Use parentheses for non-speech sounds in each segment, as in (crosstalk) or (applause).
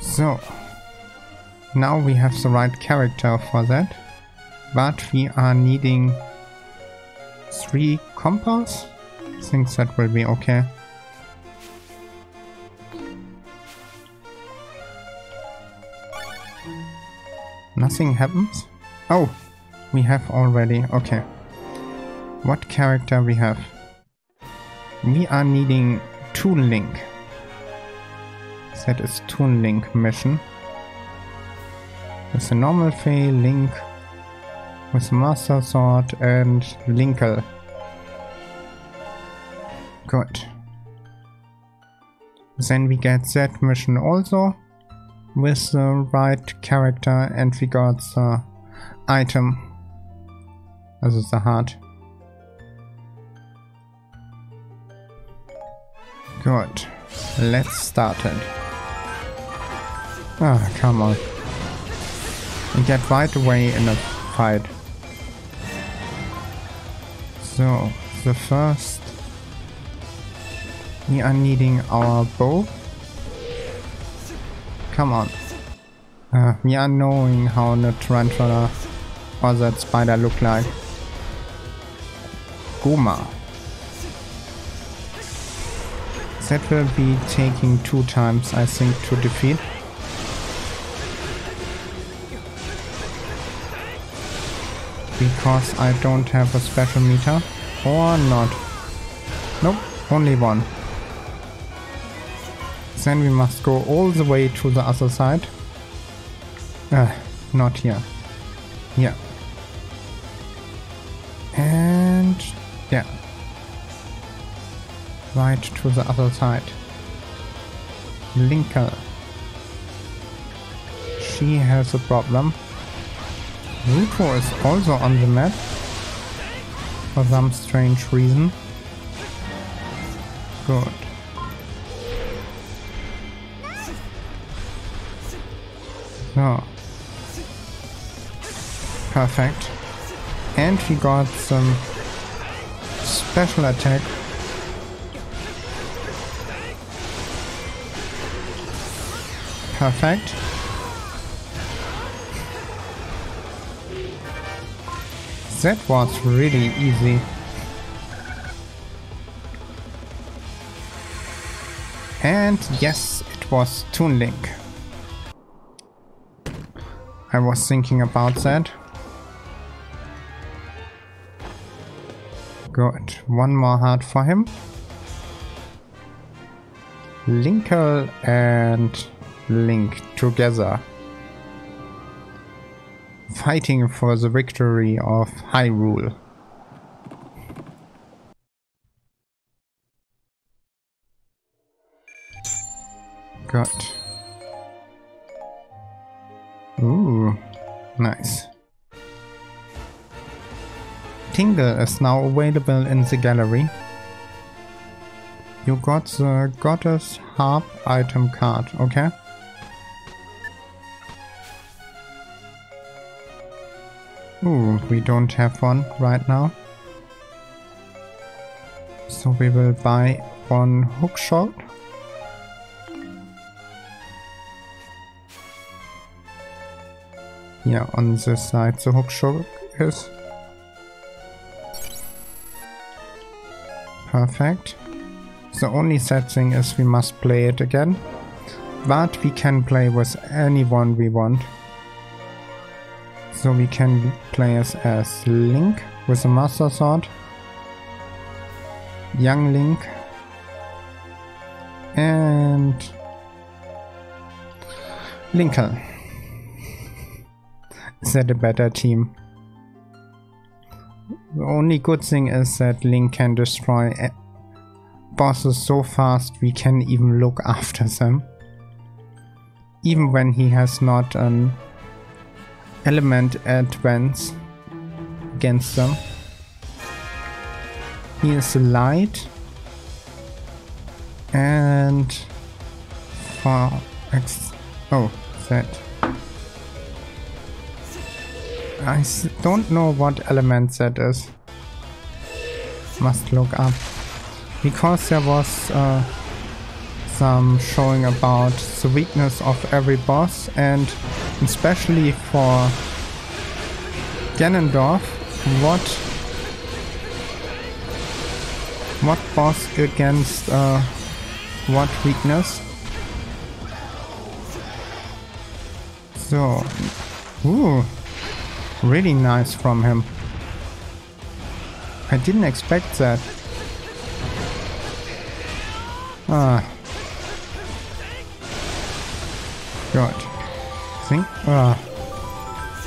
So, now we have the right character for that, but we are needing three compass. I think that will be okay. Nothing happens? Oh, we have already, okay. What character we have? We are needing Toon Link. That is Toon Link mission. With a normal Fey, Link, with Master Sword and Linkle. Good. Then we get that mission also with the right character and we got the item. Also the heart. Good. Let's start it. Ah, come on. And get right away in a fight. So, the first... We are needing our bow. Come on. Uh, we are knowing how the tarantula or that spider look like. Gohma. That will be taking two times, I think, to defeat. Because I don't have a special meter. Or not. Nope, only one. Then we must go all the way to the other side. Uh, not here. Yeah. And yeah. Right to the other side. Linkle. She has a problem. Zuko is also on the map. For some strange reason. Good. So. Perfect. And we got some special attack. Perfect. That was really easy. And yes, it was Toon Link. I was thinking about that. Good. One more heart for him. Linkle and Link together. Fighting for the victory of Hyrule. Good. Ooh, nice. Tingle is now available in the gallery. You got the Goddess Harp item card, okay? Ooh, we don't have one right now. So we will buy one hookshot. Yeah, on this side the hookshot is. Perfect. The only sad thing is we must play it again. But we can play with anyone we want. So we can play as, as Link with a Master Sword, Young Link, and Linkle. Is that a better team? The only good thing is that Link can destroy bosses so fast we can even look after them. Even when he has not an element advance against them. He is light and for X oh that. I don't know what element that is. Must look up. Because there was uh, some showing about the weakness of every boss and especially for Ganondorf, what what boss against uh, what weakness. So, ooh, really nice from him. I didn't expect that. Ah. Good. Think. Ah.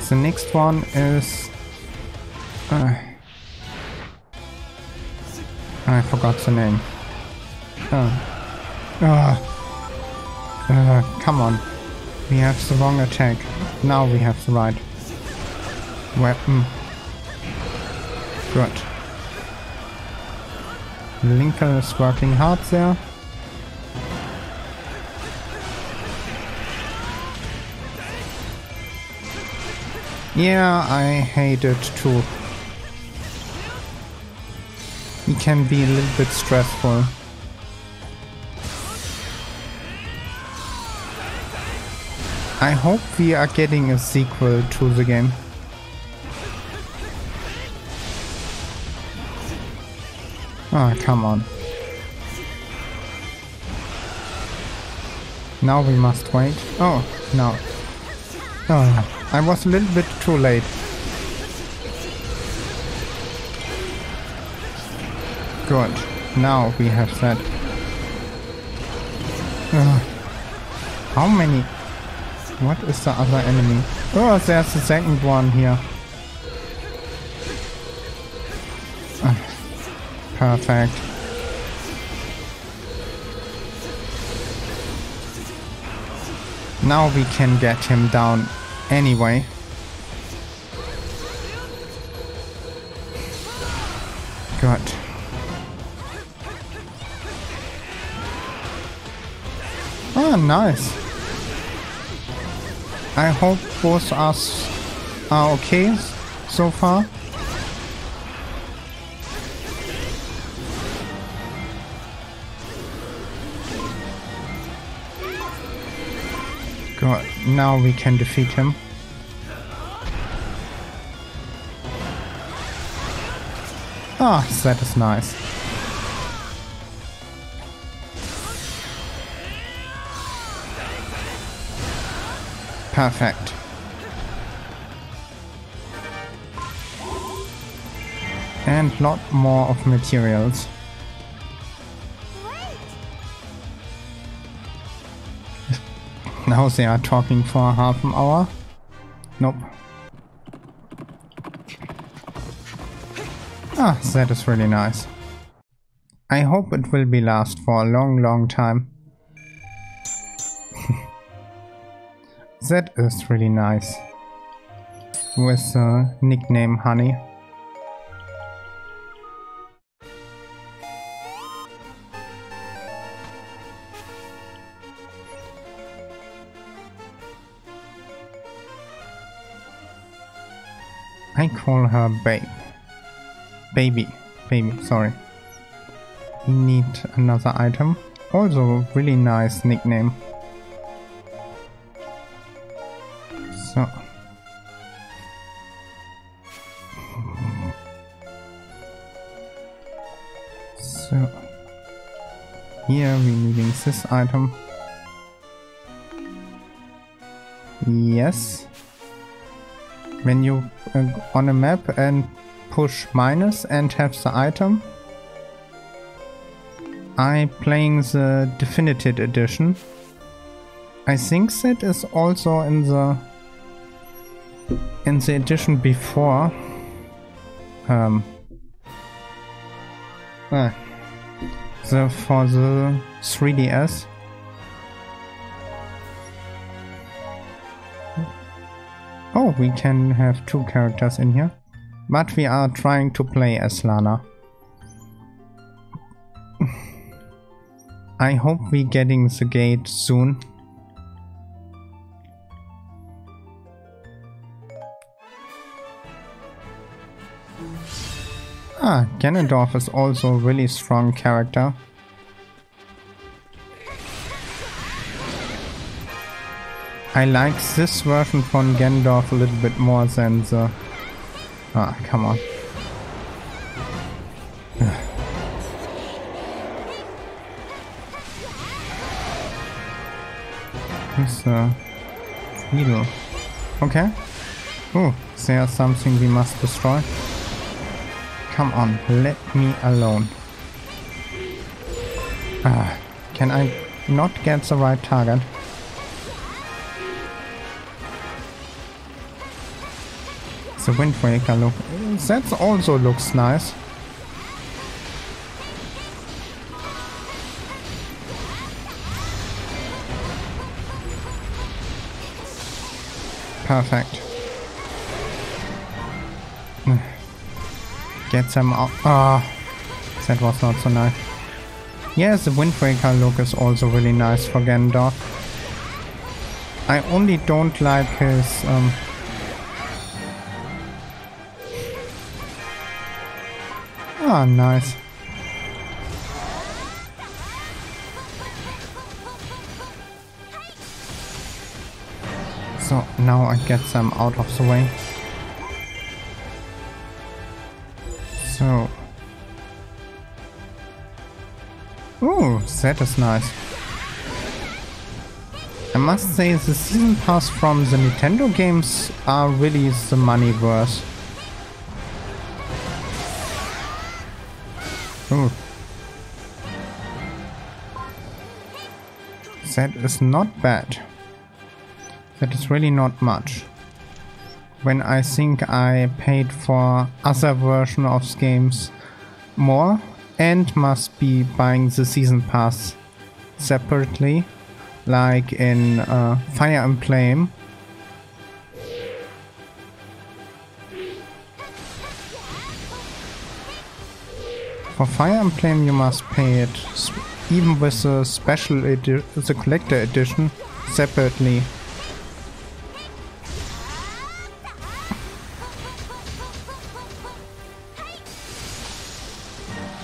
The next one is. Uh, I forgot the name. Uh, uh, uh, come on. We have the wrong attack. Now we have the right weapon. Good. Linkle is working hard there. Yeah, I hate it too. It can be a little bit stressful. I hope we are getting a sequel to the game. Ah, oh, come on. Now we must wait. Oh, no. Oh, I was a little bit too late. Good. Now we have that. Uh, how many? What is the other enemy? Oh, there's the second one here. Uh, perfect. Now we can get him down anyway. Good. Oh, nice. I hope both us are okay so far. Now we can defeat him. Ah, that is nice. Perfect. And lot more of materials. Now they are talking for half an hour. Nope. Ah, that is really nice. I hope it will be last for a long, long time. (laughs) that is really nice. With the nickname Honey. I call her Babe. Baby. Baby, sorry. We need another item. Also, really nice nickname. So. So. Here we're needing this item. Yes when you uh, on a map and push minus and have the item. I playing the definitive edition. I think that is also in the in the edition before. Um, uh, the for the 3DS. Oh, we can have two characters in here. But we are trying to play as Lana. (laughs) I hope we're getting the gate soon. Ah, Ganondorf is also a really strong character. I like this version from Gendorf a little bit more than the... Ah, come on. Who's the... Needle? Okay. Oh, there's something we must destroy. Come on, let me alone. Ah, can I not get the right target? The Wind Waker look. That also looks nice. Perfect. (sighs) Get some. Ah, that was not so nice. Yes, the Wind Waker look is also really nice for Gendorf. I only don't like his um, Ah, nice. So now I get them out of the way. So. Ooh, that is nice. I must say the season pass from the Nintendo games are really the money worth. That is not bad. That is really not much. When I think I paid for other version of games more and must be buying the season pass separately like in uh, Fire Emblem For Fire Emblem you must pay it, even with the special the collector edition, separately.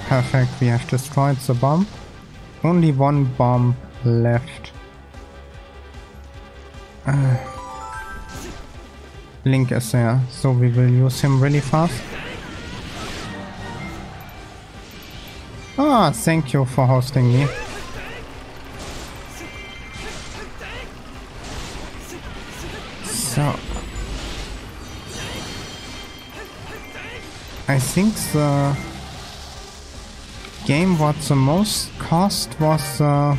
Perfect, we have destroyed the bomb. Only one bomb left. Uh, Link is there, so we will use him really fast. Ah, thank you for hosting me. So... I think the game what the most cost was the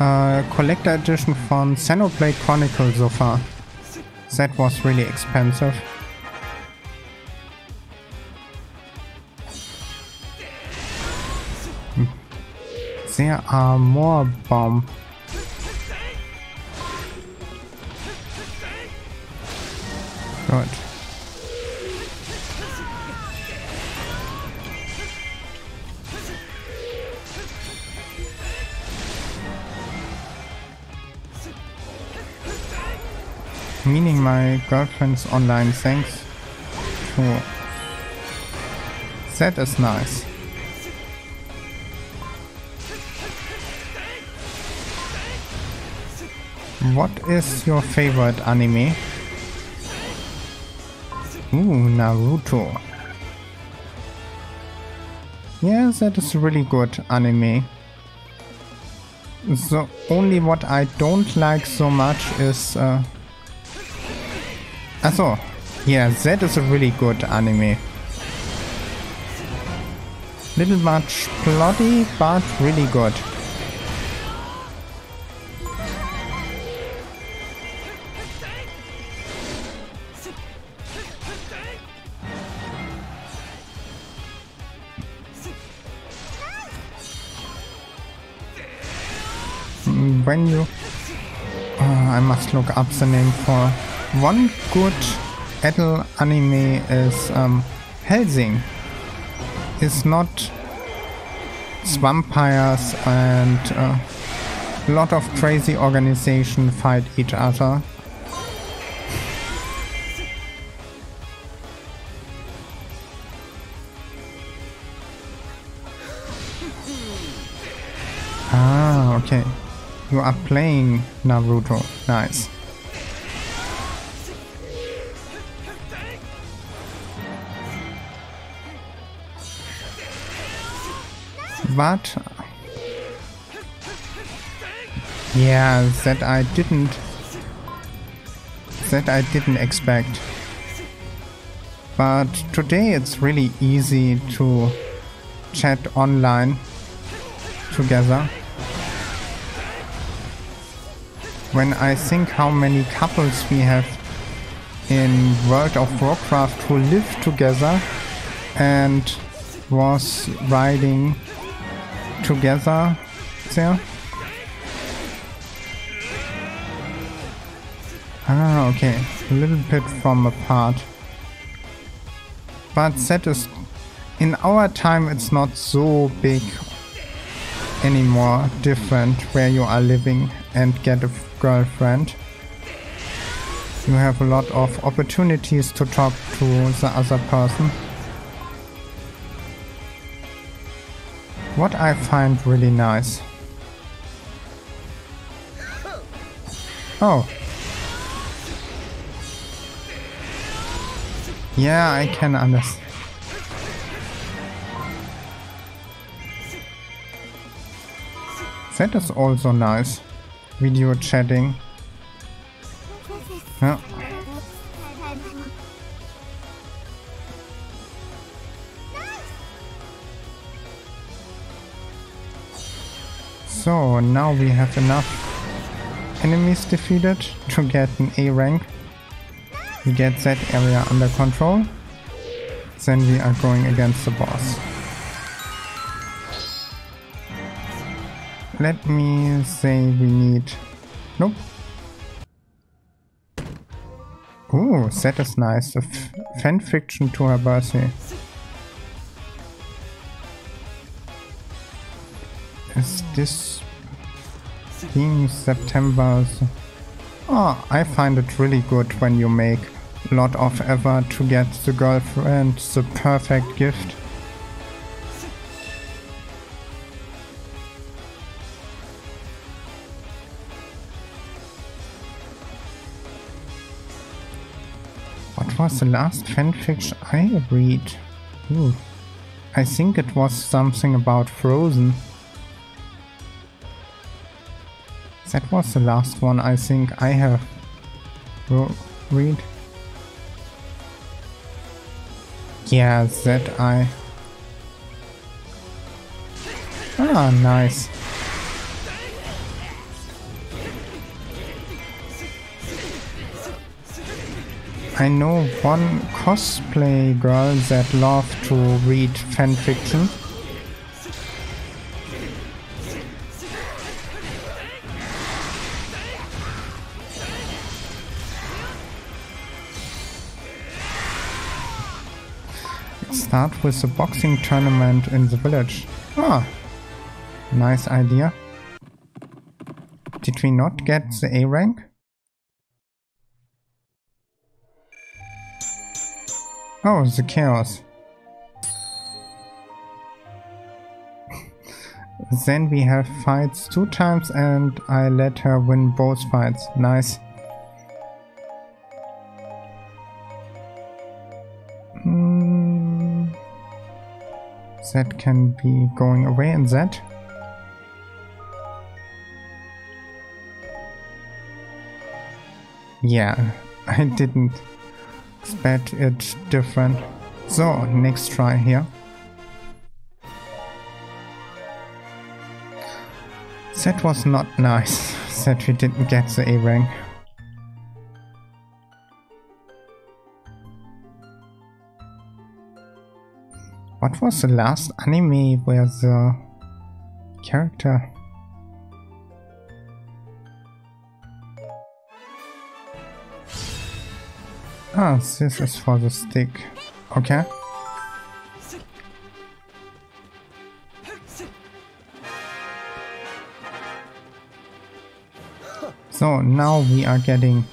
uh, collector edition from Xenoblade Chronicles so far. That was really expensive. There are more bomb. Good. Meaning my girlfriend's online thanks. Oh. That is nice. What is your favorite anime? Ooh, Naruto. Yes, that is really good anime. The only what I don't like so much is... Uh... Achso, yeah, that is a really good anime. Little much plotty, but really good. Uh, I must look up the name for... One good adult anime is um, Hellsing. It's not vampires and uh, a lot of crazy organization fight each other. You are playing Naruto. Nice. But... Yeah, that I didn't... That I didn't expect. But today it's really easy to chat online together. When I think how many couples we have in World of Warcraft who live together and was riding together there. Ah, okay. A little bit from apart. But that is... In our time it's not so big anymore different where you are living and get a girlfriend. You have a lot of opportunities to talk to the other person. What I find really nice. Oh. Yeah, I can understand. That is also nice. Video chatting. Yeah. So now we have enough enemies defeated to get an A rank. We get that area under control. Then we are going against the boss. Let me say we need... Nope. Ooh, that is nice. A fan fiction to her birthday. Is this being September's... Oh, ah, I find it really good when you make a lot of effort to get the girlfriend the perfect gift. Was the last fanfiction I read? Ooh. I think it was something about Frozen. That was the last one I think I have read. Yeah, that I... Ah, nice. I know one cosplay girl that loves to read fanfiction. Start with a boxing tournament in the village. Ah, nice idea. Did we not get the A rank? Oh, the chaos. (laughs) then we have fights two times and I let her win both fights. Nice. Hmm. that can be going away and that. Yeah, (laughs) I didn't expect it different. So, next try here. That was not nice, (laughs) that we didn't get the A rank. What was the last anime where the character Ah, this is for the stick. Okay. So now we are getting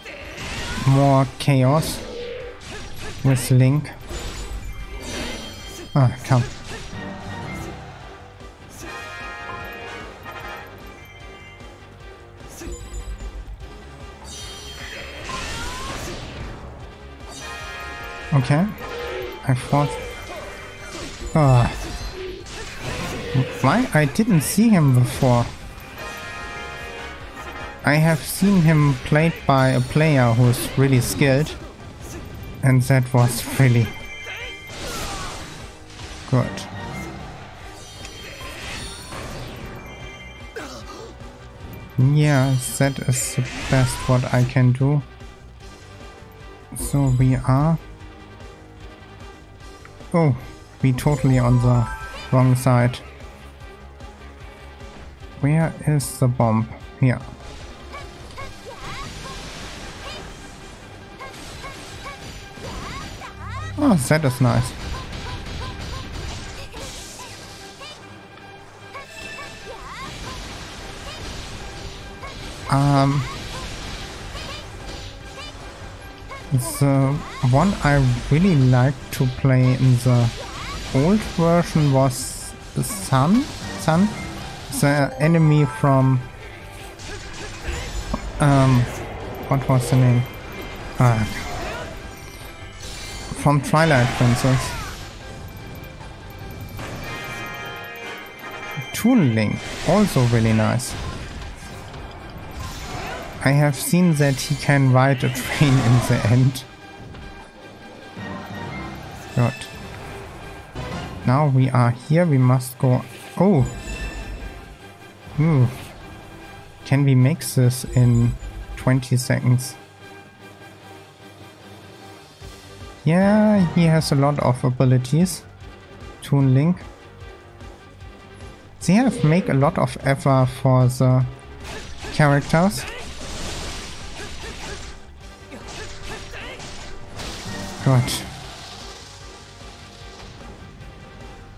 more chaos with Link. Ah, come. Okay. I thought... Ah. Why? I didn't see him before. I have seen him played by a player who's really skilled. And that was really good. Yeah, that is the best what I can do. So we are... Oh, we totally on the wrong side. Where is the bomb? Here. Oh, that is nice. Um, the one I really liked to play in the old version was Zant. Zant, the enemy from um, what was the name? Ah, from Twilight Princess. Toon Link, also really nice. I have seen that he can ride a train in the end. Good. Now we are here, we must go... Oh! Ooh. Can we make this in 20 seconds? Yeah, he has a lot of abilities. Toon Link. They have made a lot of effort for the characters. Good.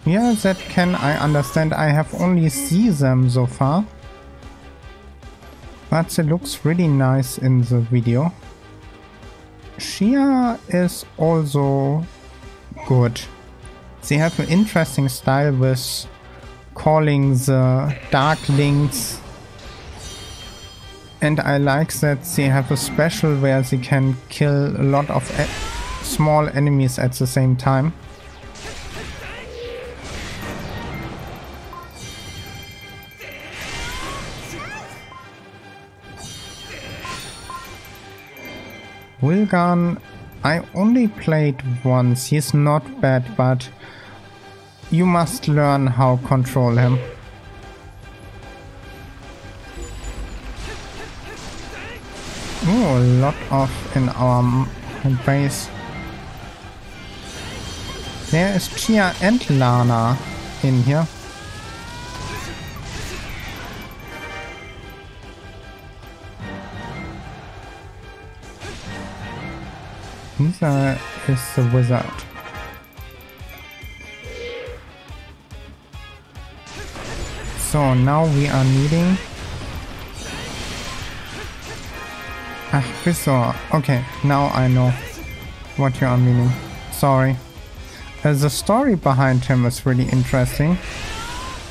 Yeah, that can I understand. I have only seen them so far. But it looks really nice in the video. Cia is also good. They have an interesting style with calling the Dark Links. And I like that they have a special where they can kill a lot of small enemies at the same time. Volga, I only played once. He's not bad, but you must learn how to control him. Oh, a lot of in our base. There is Cia and Lana in here. Lisa is the wizard. So now we are needing... Ah, Wizzro. Okay, now I know what you are meaning. Sorry. Uh, the story behind him is really interesting.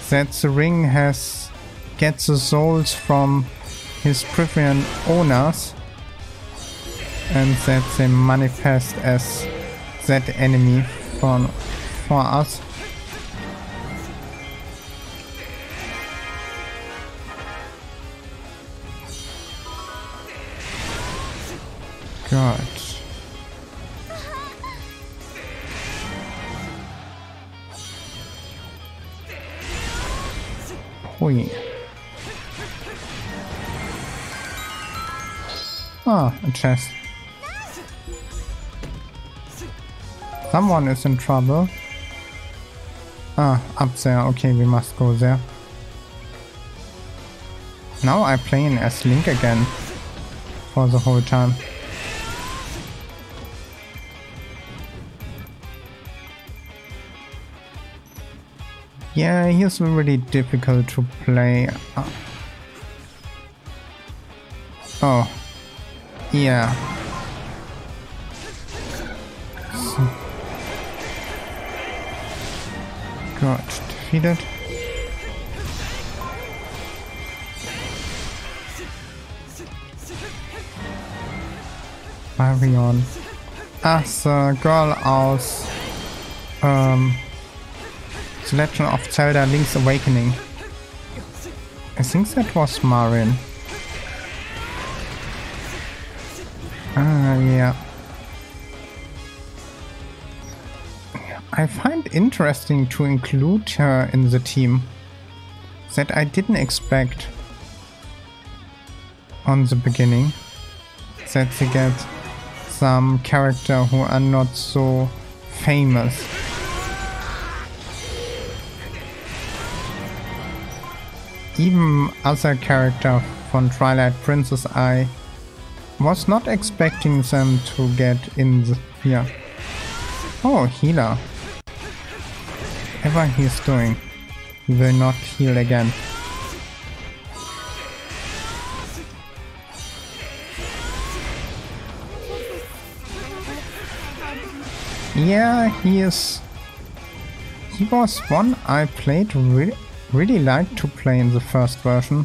That the ring has gets the souls from his previous owners and that they manifest as that enemy for, for us. God. Hui. Ah, a chest. Someone is in trouble. Ah, up there. Okay, we must go there. Now I play as Link again. For the whole time. Yeah, he's really difficult to play. Uh, oh. Yeah. Got defeated. Marin. as a girl aus um, Legend of Zelda Link's Awakening. I think that was Marin. Ah, yeah. I find interesting to include her in the team that I didn't expect on the beginning that they get some character who are not so famous. Even other character from Twilight Princess I was not expecting them to get in the, here. Oh, healer. Whatever he's doing, he will not heal again. Yeah, he is... He was one I played really, really liked to play in the first version.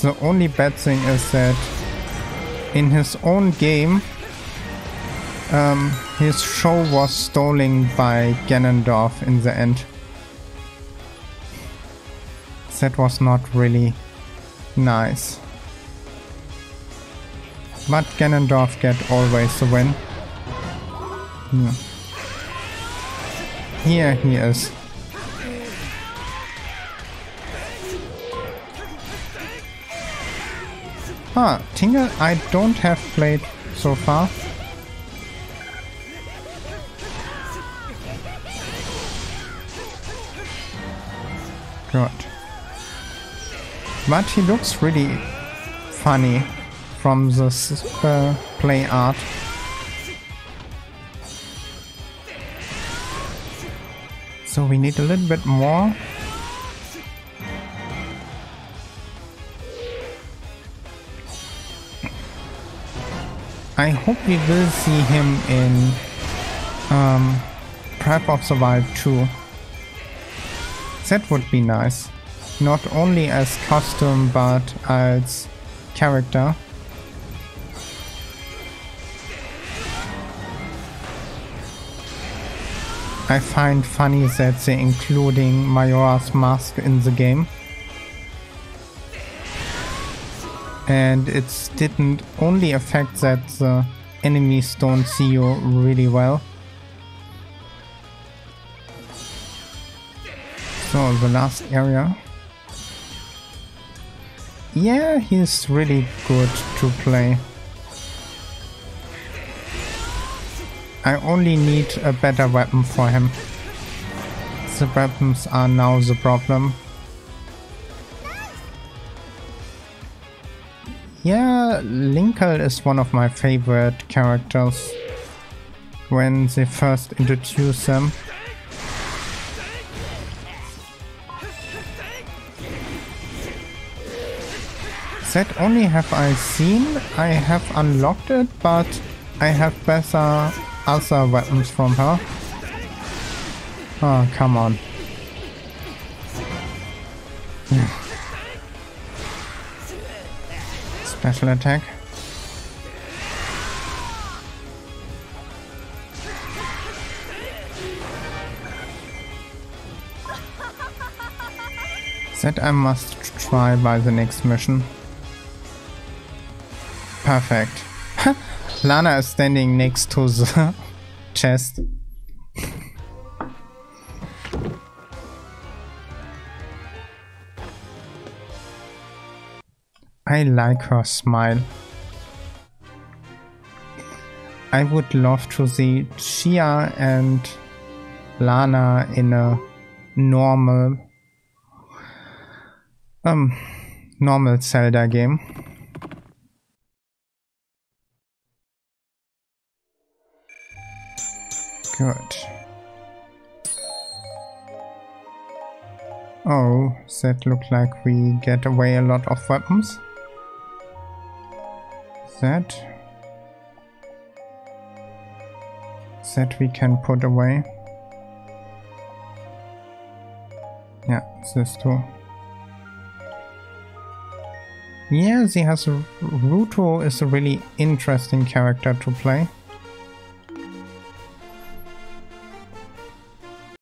The only bad thing is that in his own game um, his show was stolen by Ganondorf in the end. That was not really nice. But Ganondorf get always the win. Yeah. Here he is. Ah, Tingle I don't have played so far. Good. But he looks really funny from this uh, play art. So we need a little bit more. I hope we will see him in um, Breath of Wild 2. That would be nice. Not only as costume but as character. I find funny that they're including Majora's Mask in the game. And it didn't only affect that the enemies don't see you really well. So the last area. Yeah, he's really good to play. I only need a better weapon for him. The weapons are now the problem. Yeah, Linkle is one of my favorite characters. When they first introduce them. That only have I seen, I have unlocked it, but I have better other weapons from her. Oh, come on. (sighs) Special attack. That I must try by the next mission. Perfect. (laughs) Lana is standing next to the (laughs) chest. I like her smile. I would love to see Cia and Lana in a normal um normal Zelda game. Good. Oh, that looked like we get away a lot of weapons. That. That we can put away. Yeah, this too. Yeah, he has a, Ruto is a really interesting character to play.